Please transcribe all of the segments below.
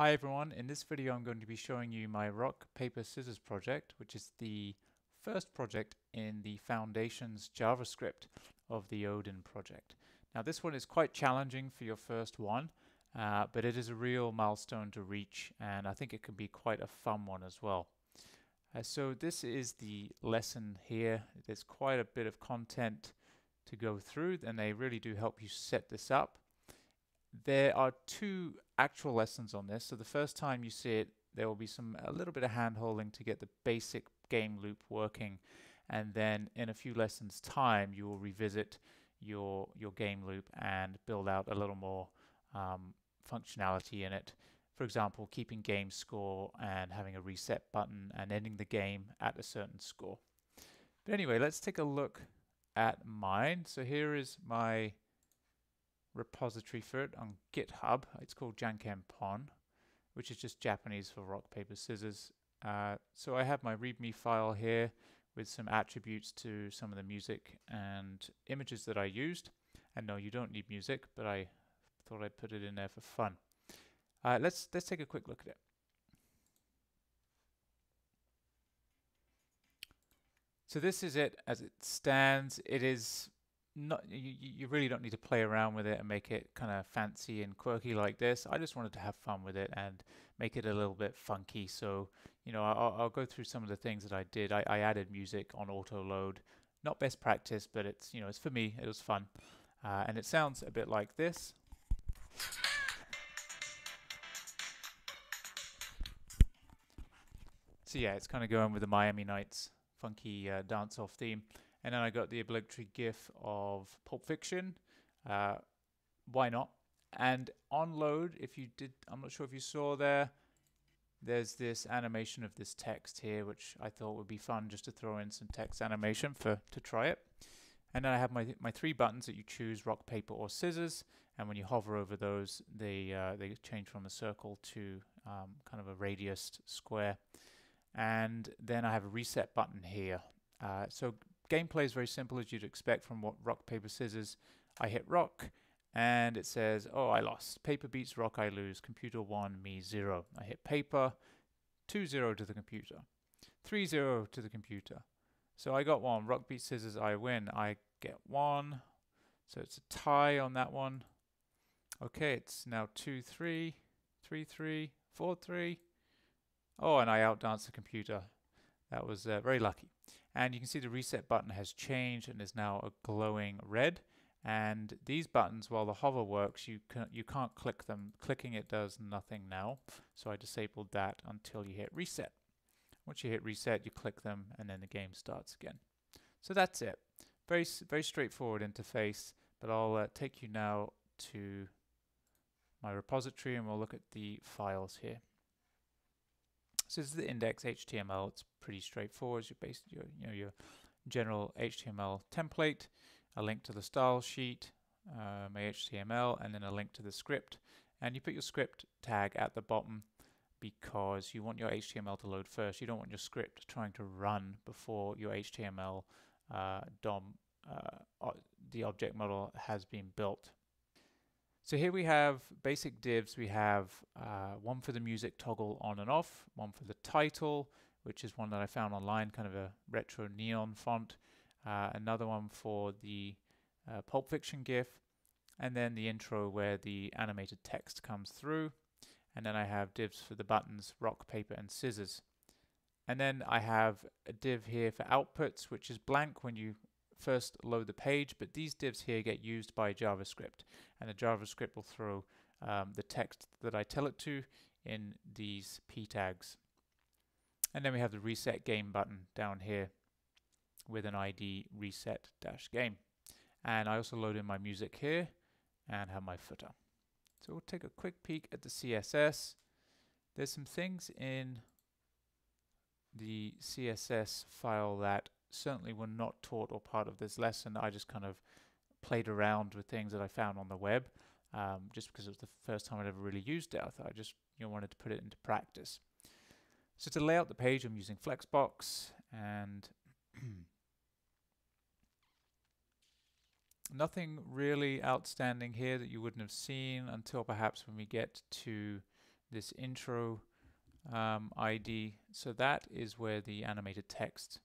Hi everyone, in this video I'm going to be showing you my rock, paper, scissors project, which is the first project in the Foundations JavaScript of the Odin project. Now this one is quite challenging for your first one, uh, but it is a real milestone to reach and I think it can be quite a fun one as well. Uh, so this is the lesson here. There's quite a bit of content to go through and they really do help you set this up. There are two actual lessons on this. So the first time you see it, there will be some a little bit of hand holding to get the basic game loop working. And then in a few lessons time, you will revisit your, your game loop and build out a little more um, functionality in it. For example, keeping game score and having a reset button and ending the game at a certain score. But anyway, let's take a look at mine. So here is my repository for it on GitHub. It's called Jankenpon, which is just Japanese for rock, paper, scissors. Uh, so I have my README file here with some attributes to some of the music and images that I used. And no, you don't need music, but I thought I'd put it in there for fun. Uh, let's let's take a quick look at it. So this is it as it stands. It is not you, you really don't need to play around with it and make it kind of fancy and quirky like this. I just wanted to have fun with it and make it a little bit funky. So you know I'll, I'll go through some of the things that I did. I, I, added music on auto load, not best practice, but it's you know it's for me. It was fun, uh, and it sounds a bit like this. So yeah, it's kind of going with the Miami Nights funky uh, dance-off theme. And then I got the obligatory GIF of Pulp Fiction. Uh, why not? And on load, if you did, I'm not sure if you saw there, there's this animation of this text here, which I thought would be fun just to throw in some text animation for to try it. And then I have my my three buttons that you choose: rock, paper, or scissors. And when you hover over those, they uh, they change from a circle to um, kind of a radius square. And then I have a reset button here. Uh, so gameplay is very simple as you'd expect from what rock, paper, scissors. I hit rock and it says, oh, I lost. Paper beats rock, I lose. Computer 1, me 0. I hit paper, two zero to the computer. three zero to the computer. So I got one. Rock beats scissors, I win. I get one. So it's a tie on that one. Okay, it's now 2 3, 3 3, 4 3. Oh, and I outdance the computer. That was uh, very lucky. And you can see the reset button has changed and is now a glowing red. And these buttons, while the hover works, you, can, you can't click them. Clicking it does nothing now. So I disabled that until you hit reset. Once you hit reset, you click them and then the game starts again. So that's it. Very, very straightforward interface, but I'll uh, take you now to my repository and we'll look at the files here. So this is the index HTML. It's pretty straightforward. It's your, base, your, you know, your general HTML template, a link to the style sheet, uh, my HTML, and then a link to the script. And you put your script tag at the bottom because you want your HTML to load first. You don't want your script trying to run before your HTML uh, DOM, uh, the object model has been built. So here we have basic divs. We have uh, one for the music toggle on and off, one for the title, which is one that I found online, kind of a retro neon font, uh, another one for the uh, Pulp Fiction GIF, and then the intro where the animated text comes through. And then I have divs for the buttons, rock, paper, and scissors. And then I have a div here for outputs, which is blank when you first load the page, but these divs here get used by JavaScript, and the JavaScript will throw um, the text that I tell it to in these p tags. And then we have the reset game button down here with an ID reset dash game. And I also load in my music here and have my footer. So we'll take a quick peek at the CSS. There's some things in the CSS file that certainly were not taught or part of this lesson. I just kind of played around with things that I found on the web um, just because it was the first time I'd ever really used it. I thought I just you know, wanted to put it into practice. So to lay out the page, I'm using Flexbox and nothing really outstanding here that you wouldn't have seen until perhaps when we get to this intro um, ID. So that is where the animated text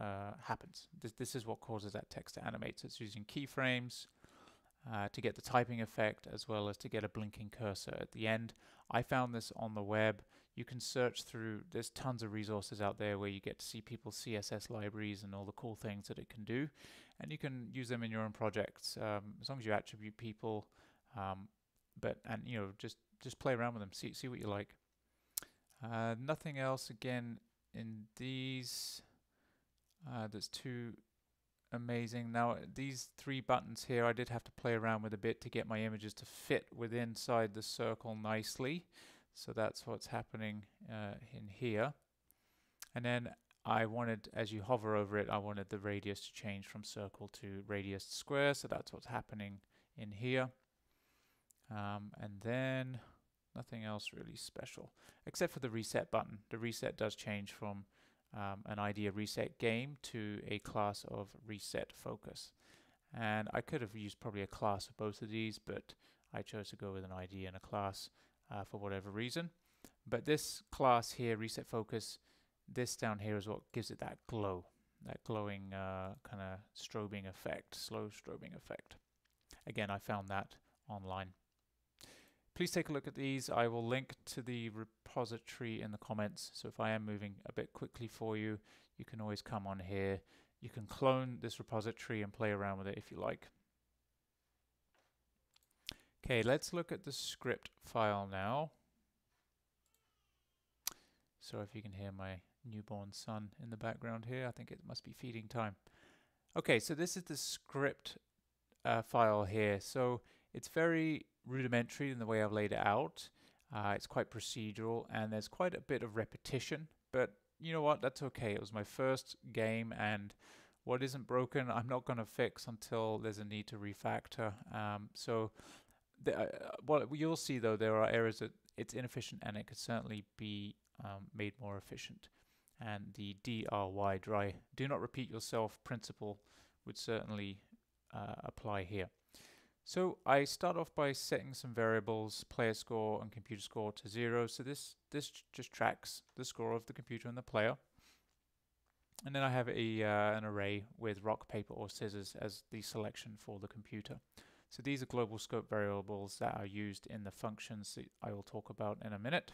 uh, happens. This, this is what causes that text to animate. So it's using keyframes uh, to get the typing effect as well as to get a blinking cursor at the end. I found this on the web. You can search through, there's tons of resources out there where you get to see people's CSS libraries and all the cool things that it can do. And you can use them in your own projects um, as long as you attribute people. Um, but, and you know, just, just play around with them, see, see what you like. Uh, nothing else again in these uh, that's too amazing. Now these three buttons here I did have to play around with a bit to get my images to fit within inside the circle nicely. So that's what's happening uh, in here. And then I wanted, as you hover over it, I wanted the radius to change from circle to radius square. So that's what's happening in here. Um, and then Nothing else really special, except for the reset button. The reset does change from um, an idea reset game to a class of reset focus. And I could have used probably a class of both of these, but I chose to go with an ID and a class uh, for whatever reason. But this class here, reset focus, this down here is what gives it that glow, that glowing uh, kind of strobing effect, slow strobing effect. Again, I found that online. Please take a look at these. I will link to the repository in the comments. So if I am moving a bit quickly for you, you can always come on here. You can clone this repository and play around with it if you like. Okay, let's look at the script file now. So if you can hear my newborn son in the background here, I think it must be feeding time. Okay, so this is the script uh, file here. So it's very rudimentary in the way I've laid it out. Uh, it's quite procedural and there's quite a bit of repetition, but you know what? That's okay. It was my first game and what isn't broken, I'm not going to fix until there's a need to refactor. Um, so, the, uh, what you'll see though, there are areas that it's inefficient and it could certainly be um, made more efficient. And the DRY, dry, do not repeat yourself principle would certainly uh, apply here. So I start off by setting some variables, player score and computer score to zero. So this, this just tracks the score of the computer and the player. And then I have a, uh, an array with rock, paper or scissors as the selection for the computer. So these are global scope variables that are used in the functions that I will talk about in a minute.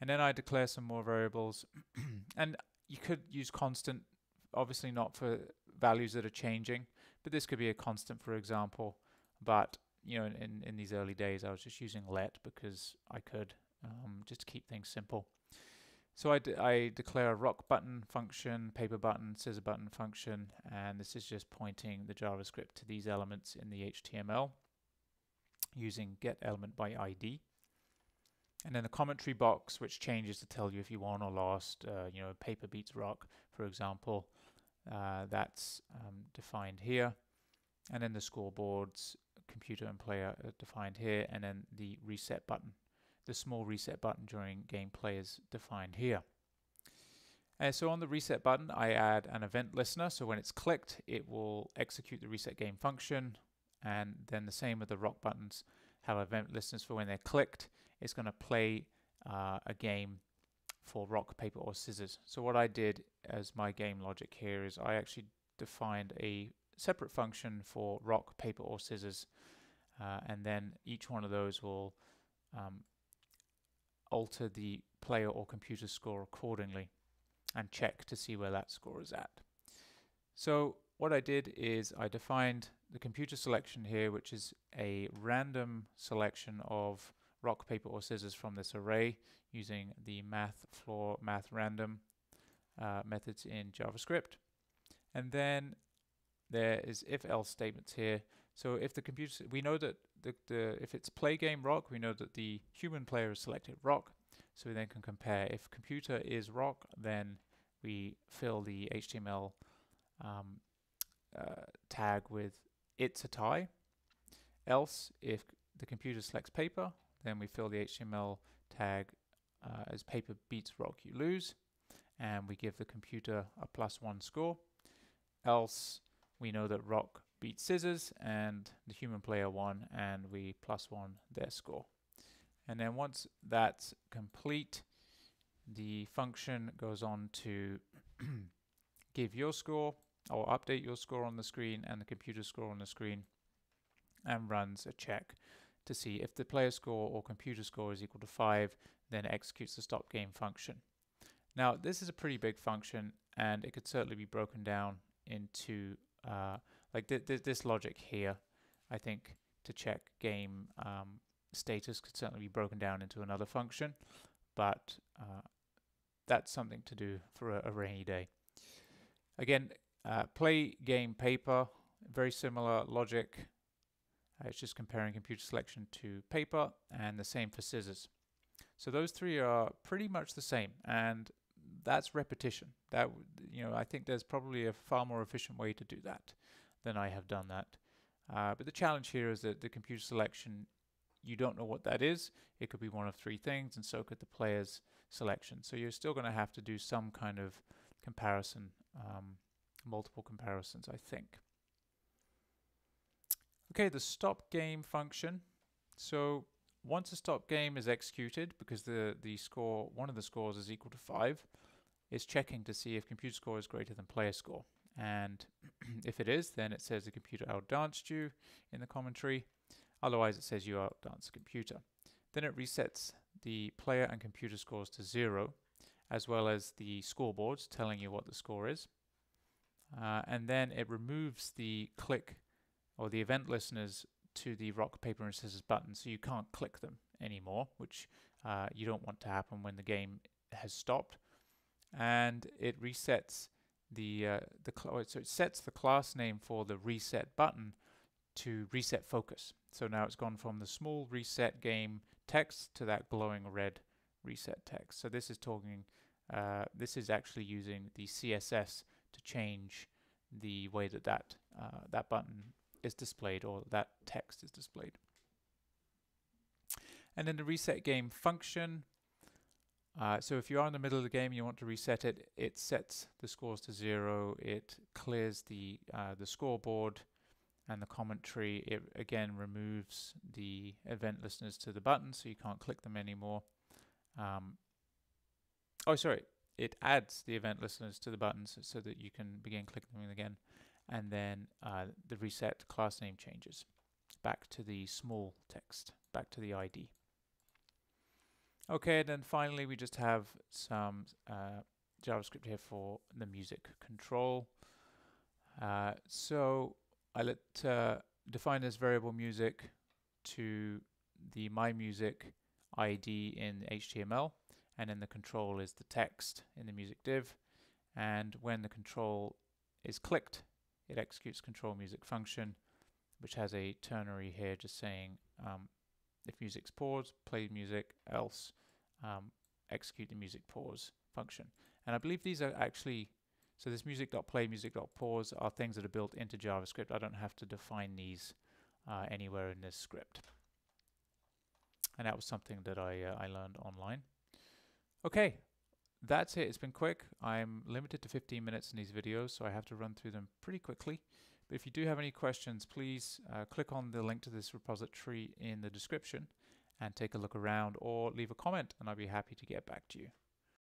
And then I declare some more variables. and you could use constant, obviously not for values that are changing, but this could be a constant, for example. But you know, in, in these early days, I was just using let because I could, um, just to keep things simple. So I, I declare a rock button function, paper button, scissor button function, and this is just pointing the JavaScript to these elements in the HTML using get element by ID. And then a commentary box, which changes to tell you if you won or lost. Uh, you know, paper beats rock, for example. Uh, that's um, defined here. And then the scoreboards computer and player are defined here, and then the reset button. The small reset button during gameplay is defined here. Uh, so on the reset button, I add an event listener. So when it's clicked, it will execute the reset game function. And then the same with the rock buttons, have event listeners for when they're clicked. It's going to play uh, a game for rock, paper, or scissors. So what I did as my game logic here is I actually defined a separate function for rock, paper, or scissors, uh, and then each one of those will um, alter the player or computer score accordingly and check to see where that score is at. So what I did is I defined the computer selection here, which is a random selection of rock, paper, or scissors from this array using the math floor math random uh, methods in JavaScript. And then there is if else statements here. So if the computer, we know that the, the if it's play game rock, we know that the human player has selected rock. So we then can compare. If computer is rock, then we fill the HTML um, uh, tag with it's a tie. Else, if the computer selects paper, then we fill the HTML tag uh, as paper beats rock, you lose. And we give the computer a plus one score. Else, we know that rock beat scissors and the human player won and we plus one their score. And then once that's complete, the function goes on to give your score or update your score on the screen and the computer score on the screen and runs a check to see if the player score or computer score is equal to 5, then executes the stop game function. Now, this is a pretty big function, and it could certainly be broken down into, uh, like th th this logic here, I think, to check game um, status could certainly be broken down into another function, but uh, that's something to do for a, a rainy day. Again, uh, play game paper, very similar logic. Uh, it's just comparing computer selection to paper and the same for scissors. So those three are pretty much the same and that's repetition. That you know, I think there's probably a far more efficient way to do that than I have done that. Uh, but the challenge here is that the computer selection, you don't know what that is. It could be one of three things, and so could the player's selection. So you're still going to have to do some kind of comparison, um, multiple comparisons, I think. Okay, the stop game function. So once a stop game is executed, because the, the score, one of the scores is equal to 5, it's checking to see if computer score is greater than player score. And if it is, then it says the computer outdanced you in the commentary. Otherwise, it says you outdanced the computer. Then it resets the player and computer scores to zero, as well as the scoreboards telling you what the score is. Uh, and then it removes the click or the event listeners to the rock, paper, and scissors button, so you can't click them anymore, which uh, you don't want to happen when the game has stopped. And it resets the uh, the so it sets the class name for the reset button to reset focus. So now it's gone from the small reset game text to that glowing red reset text. So this is talking, uh, this is actually using the CSS to change the way that that, uh, that button is displayed or that text is displayed. And then the reset game function. Uh, so if you are in the middle of the game and you want to reset it, it sets the scores to zero. It clears the uh, the scoreboard and the commentary. It again removes the event listeners to the button, so you can't click them anymore. Um, oh, sorry. It adds the event listeners to the buttons so that you can begin clicking them again and then uh, the reset class name changes back to the small text, back to the ID. Okay, and then finally we just have some uh, JavaScript here for the music control. Uh, so I let uh, define this variable music to the my music ID in HTML and then the control is the text in the music div and when the control is clicked it executes control music function, which has a ternary here just saying um, if music's paused, play music, else um, execute the music pause function. And I believe these are actually, so this music.play, music.pause are things that are built into JavaScript. I don't have to define these uh, anywhere in this script. And that was something that I, uh, I learned online. Okay, that's it. It's been quick. I'm limited to 15 minutes in these videos, so I have to run through them pretty quickly. But if you do have any questions, please uh, click on the link to this repository in the description and take a look around or leave a comment and I'll be happy to get back to you.